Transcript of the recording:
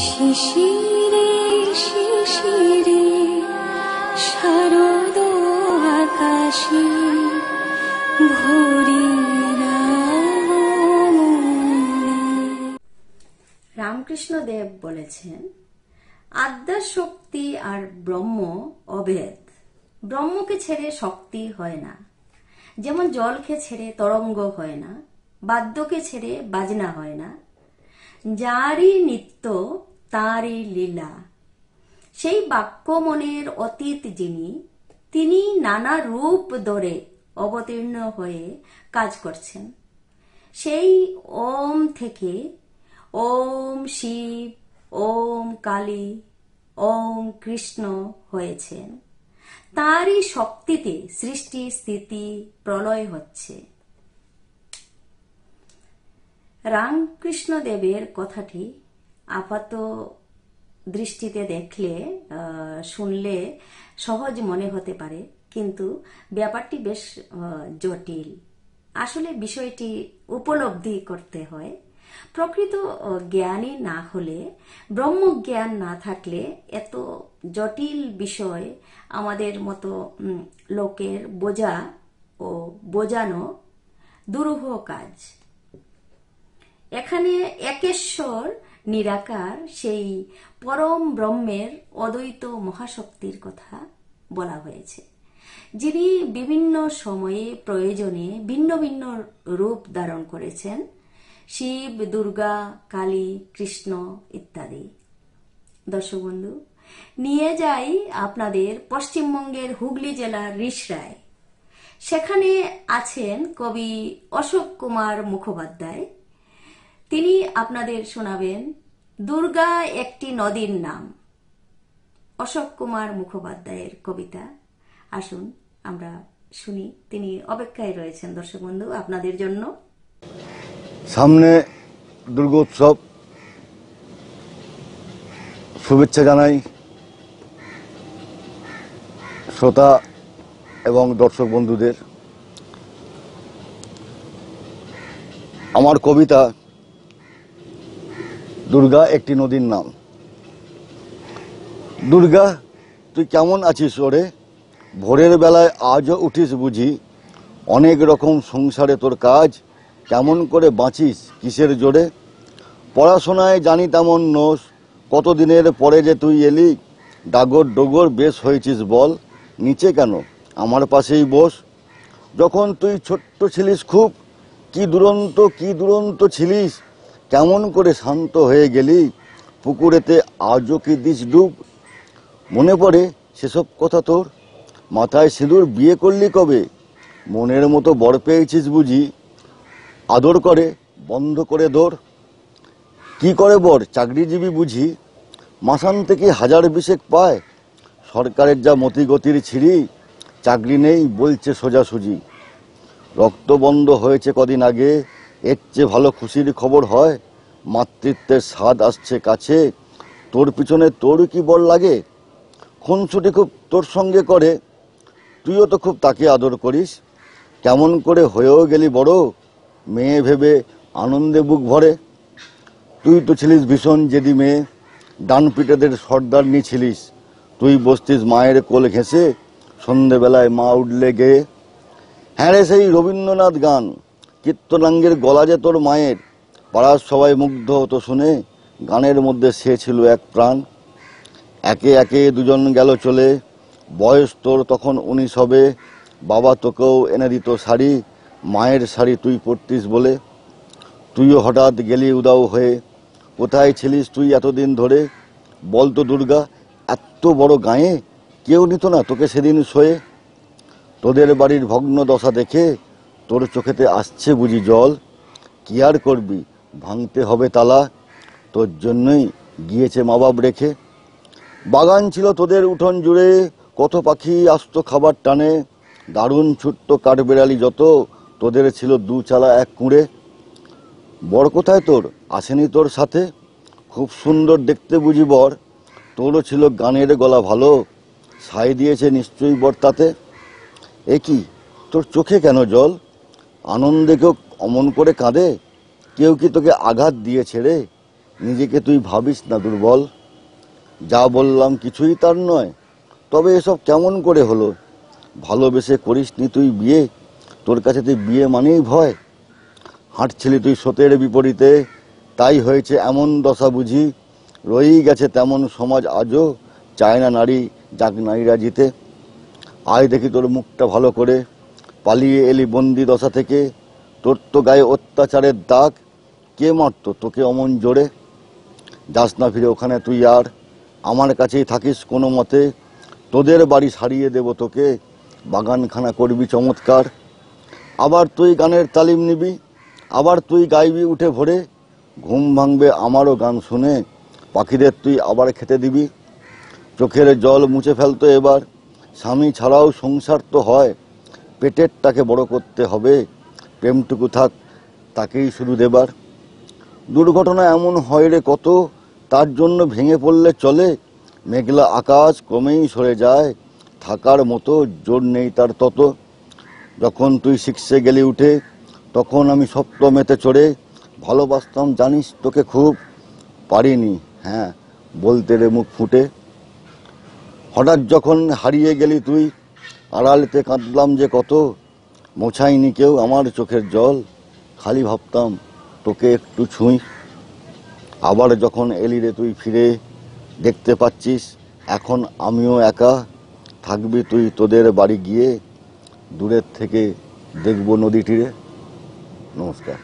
শিশিরে শিশিরে, শারদ আকাশে মনে। রামকৃষ্ণ দেব বলেছেন, আদ্যা শক্তি আর ব্রহ্ম অভেদ ব্রহ্মকে ছেড়ে শক্তি হয় না যেমন জলকে ছেড়ে তরঙ্গ হয় না, বাদ্যকে ছেড়ে বাজনা হয় না যারই নিত্য তারই লীলা। সেই বাক্য মনের অতীত যিনি, তিনি নানা রূপ ধরে অবতীর্ণ হয়ে কাজ করছেন। সেই ওম থেকে ওম শিব, ওম কালী, ওম কৃষ্ণ হয়েছেন। তারই শক্তিতে সৃষ্টি স্থিতি প্রলয় হচ্ছে। রামকৃষ্ণ দেবের কথাটি আপাত দৃষ্টিতে দেখলে শুনলে সহজ মনে হতে পারে, কিন্তু ব্যাপারটি বেশ জটিল। আসলে বিষয়টি উপলব্ধি করতে হয়। প্রকৃত জ্ঞানী না হলে, ব্রহ্মজ্ঞান না থাকলে এত জটিল বিষয় আমাদের মতো লোকের বোঝা ও বোঝানো দুরূহ কাজ। এখানে একেশ্বর নিরাকার, সেই পরম ব্রহ্মের অদ্বৈত মহাশক্তির কথা বলা হয়েছে। যিনি বিভিন্ন সময়ে প্রয়োজনে ভিন্ন ভিন্ন রূপ ধারণ করেছেন, শিব, দুর্গা, কালী, কৃষ্ণ ইত্যাদি। দর্শক বন্ধু, নিয়ে যাই আপনাদের পশ্চিমবঙ্গের হুগলি জেলার রিসরায়। সেখানে আছেন কবি অশোক কুমার মুখোপাধ্যায়। তিনি আপনাদের শোনাবেন, দুর্গা একটি নদীর নাম। অশোক কুমার মুখোপাধ্যায়ের কবিতা। আসুন, আমরা শুনি। তিনি অপেক্ষায় রয়েছেন, দর্শক বন্ধু, আপনাদের জন্য। সামনে দুর্গোৎসব শুভেচ্ছা জানাই শ্রোতা এবং দর্শক বন্ধুদের। আমার কবিতা দুর্গা একটি নদীর নাম। দুর্গা, তুই কেমন আছিস ওরে? ভোরের বেলায় আজও উঠিস বুঝি? অনেক রকম সংসারে তোর কাজ, কেমন করে বাঁচিস, কিসের জোরে? পড়াশোনায় জানি তেমন নোস, কতদিনের পরে যে তুই এলি? ডাগর ডোগর বেশ হয়েছিস বল, নিচে কেন? আমার পাশেই বস। যখন তুই ছোট্ট ছিলিস খুব, কি দুরন্ত কি দুরন্ত ছিলিস? কেমন করে শান্ত হয়ে গেলি? পুকুরেতে আজও কি দিস ডুব? মনে পড়ে সেসব কথা তোর? মাথায় সিঁদুর বিয়ে করলি কবে? মনের মতো বর পেয়েছিস বুঝি। আদর করে, বন্ধ করে দৌড় কি করে বর, চাকরিজীবী বুঝি? মাসান থেকে হাজার বিশেক পায়। সরকারের যা মতিগতির ছিঁড়ি, চাকরি নেই বলছে সোজাসুজি। রক্ত বন্ধ হয়েছে কদিন আগে। এর চেয়ে ভালো খুশির খবর হয়? মাতৃত্বের স্বাদ আসছে কাছে। তোর পিছনে তোর কি বল লাগে? খুনসুটি খুব তোর সঙ্গে করে। তুইও তো খুব তাকে আদর করিস। কেমন করে হয়েও গেলি বড়? মেয়ে ভেবে আনন্দে বুক ভরে। তুই তো ছিলিস ভীষণ জেদি মেয়ে। ডান পিটাদের সর্দার নি ছিলিস। তুই বসতিস মায়ের কোল ঘেঁষে। সন্ধেবেলায় মা উঠলে গেয়ে হ্যাঁ রে সেই রবীন্দ্রনাথ গান। কীর্তনাঙ্গের গলা যে তোর মায়ের, পাড়ার সবাই মুগ্ধ হতো শুনে গানের মধ্যে সে ছিল এক প্রাণ। একে একে দুজন গেল চলে, বয়স তোর তখন উনিশ হবে, বাবা তোকেও এনে দিত শাড়ি, মায়ের শাড়ি তুই পরতিস বলে। তুইও হঠাৎ গেলি উদাও হয়ে, কোথায় ছিলিস তুই এতদিন ধরে? বলতো দুর্গা, এত বড় গায়ে কেউ নিত না তোকে সেদিন শোয়ে। তোদের বাড়ির ভগ্ন দশা দেখে তোর চোখেতে আসছে বুঝি জল? কি আর করবি? ভাঙতে হবে তালা। তোর জন্যই গিয়েছে মা বাপ রেখে। বাগান ছিল তোদের উঠোন জুড়ে, কত পাখি আসতো খাবার টানে। দারুণ ছোট্ট কাঠবেড়ালি যত, তোদের ছিল দু চালা এক কুঁড়ে। বর কোথায় তোর? আসেনি তোর সাথে? খুব সুন্দর দেখতে বুঝি বর। তোরও ছিল গানের গলা ভালো। সাই দিয়েছে নিশ্চয়ই বর তাতে। এ কি? তোর চোখে কেন জল? আনন্দে কেউ অমন করে কাঁদে? কেউ কি তোকে আঘাত দিয়ে ছেড়ে নিজেকে তুই ভাবিস না দুর্বল। যা বললাম কিছুই তার নয়। তবে এসব কেমন করে হলো? ভালোবেসে করিস নি তুই বিয়ে? তোর কাছে তুই বিয়ে মানেই ভয়। হাঁটছিলি তুই সতের বিপরীতে। তাই হয়েছে এমন দশা বুঝি। রয়েই গেছে তেমন সমাজ আজও। চায় না নারী যাক নারীরা জিতে। আয় দেখি তোর মুখটা ভালো করে। পালিয়ে এলি বন্দি দশা থেকে। তোর তো গায়ে অত্যাচারের দাগ। কে মারতো তোকে অমন জোরে? যাস না ফিরে ওখানে তুই আর। আমার কাছেই থাকিস কোনো মতে। তোদের বাড়ি সারিয়ে দেব তোকে। বাগানখানা করবি চমৎকার। আবার তুই গানের তালিম নিবি। আবার তুই গাইবি উঠে ভরে। ঘুম ভাঙবে আমারও গান শুনে। পাখিদের তুই আবার খেতে দিবি। চোখের জল মুছে ফেলতো এবার। স্বামী ছাড়াও সংসার তো হয়। পেটেরটাকে বড় করতে হবে, প্রেমটুকু থাক, তাকেই শুধু দেবার। দুর্ঘটনা এমন হয় রে কত, তার জন্য ভেঙে পড়লে চলে, মেঘলা আকাশ ক্রমেই সরে যায়, থাকার মতো জোর নেই তার তত। যখন তুই শিখছে গেলি উঠে, তখন আমি সপ্তমেতে চড়ে, ভালোবাসতাম জানিস তোকে খুব, পারিনি হ্যাঁ বলতে রে মুখ ফুটে। হঠাৎ যখন হারিয়ে গেলি তুই আড়ালেতে কাঁদলাম যে কত। মোছাইনি কেউ আমার চোখের জল। খালি ভাবতাম, তোকে একটু ছুঁই। আবার যখন এলি রে তুই ফিরে, দেখতে পাচ্ছিস, এখন আমিও একা। থাকবি তুই তোদের বাড়ি গিয়ে, দূরের থেকে দেখব নদী তীরে নমস্কার।